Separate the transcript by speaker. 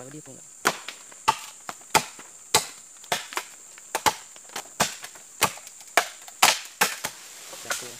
Speaker 1: อยก็รีบลงเลยจับตัว